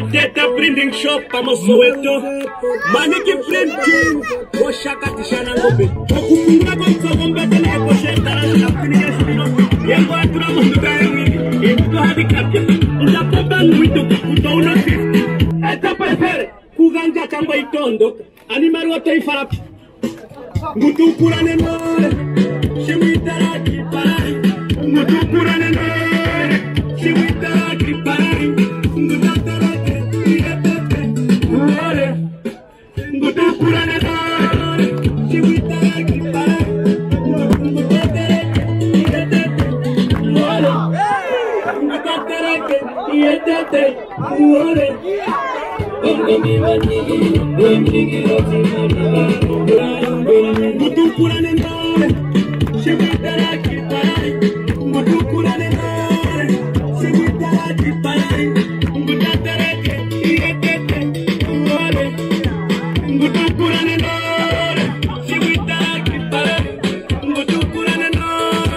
Ateta printing shop kama Soweto Maniki printing Koshaka tishana ngombe Okumunga kwa msogombe tele eko shetara Shina pinige shino Yengo atura mundu kaya wili Yengo hadi kapya Utapoba mwito kukuto uno fifty. Eta pefere Kuganja chamba itondo. Animaru wa taifa rapi Ngutukurane nore Shimwitaraki parai Ngutukurane nore Shimwitaraki Ngutukurane nore Shimwitaraki parai Ngutataraki Ngutataraki